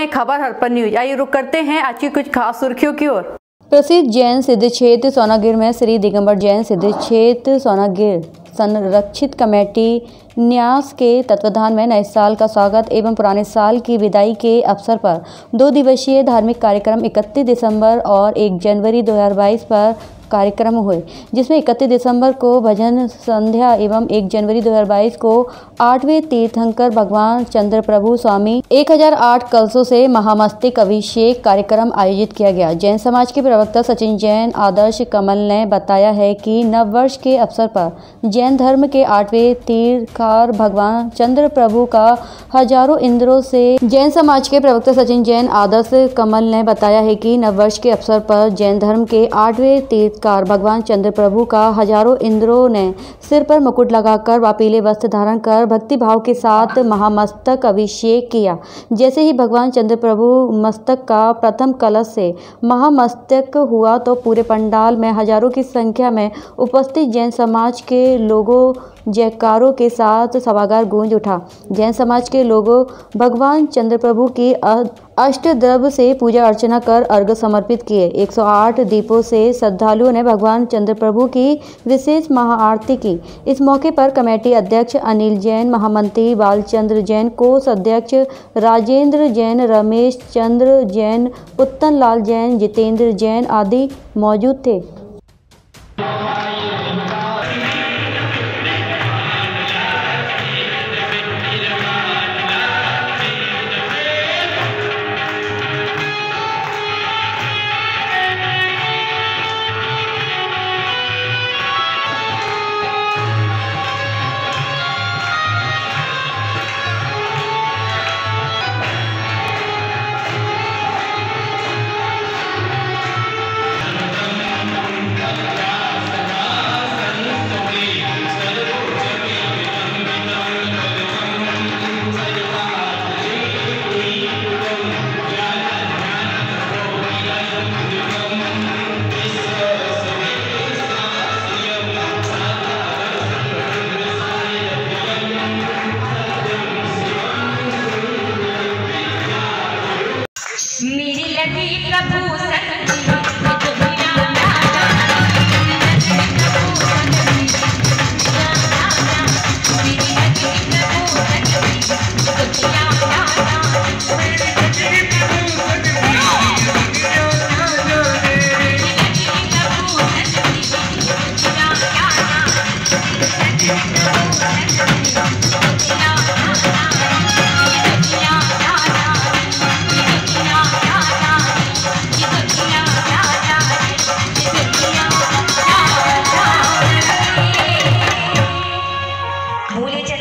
हैं, खबर हरपन न्यूज़। आइए रुक करते हैं आज की कुछ खास सुर्खियों की ओर। प्रसिद्ध जैन सिद्ध क्षेत्र सोनागिर में श्री दिगंबर जैन सिद्ध क्षेत्र सोनागिर। संरक्षित कमेटी न्यास के तत्वाधान में नए साल का स्वागत एवं पुराने साल की विदाई के अवसर पर दो दिवसीय धार्मिक कार्यक्रम 31 दिसंबर और 1 जनवरी 2022 पर कार्यक्रम हुए, जिसमें इकतीस दिसंबर को भजन संध्या एवं 1 जनवरी 2022 को आठवें तीर्थंकर भगवान चंद्र प्रभु स्वामी 1008 कलशों से महामस्तिक अभिषेक कार्यक्रम आयोजित किया गया। जैन समाज के प्रवक्ता सचिन जैन आदर्श कमल ने बताया है कि नववर्ष के अवसर पर जैन धर्म के आठवें तीर्थकार भगवान चंद्र प्रभु का हज़ारों इंद्रों से जैन समाज के प्रवक्ता सचिन जैन आदर्श कमल ने बताया है कि नववर्ष के अवसर पर जैन धर्म के आठवें तीर्थ चमत्कार भगवान चंद्र प्रभु का हज़ारों इंद्रों ने सिर पर मुकुट लगाकर व पीले वस्त्र धारण कर भक्ति भाव के साथ महामस्तक अभिषेक किया। जैसे ही भगवान चंद्र प्रभु मस्तक का प्रथम कलश से महामस्तक हुआ तो पूरे पंडाल में हज़ारों की संख्या में उपस्थित जैन समाज के लोगों, जयकारों के साथ सभागार गूंज उठा। जैन समाज के लोगों, भगवान चंद्र प्रभु की अष्टद्रव्य से पूजा अर्चना कर अर्घ समर्पित किए। 108 दीपों से श्रद्धालुओं ने भगवान चंद्र प्रभु की विशेष महाआरती की। इस मौके पर कमेटी अध्यक्ष अनिल जैन, महामंत्री बालचंद्र जैन, कोष अध्यक्ष राजेंद्र जैन, रमेश चंद्र जैन पुत्तन लाल जैन, जितेंद्र जैन आदि मौजूद थे। मेरी लगी प्रभु संग Yeah. भूले चले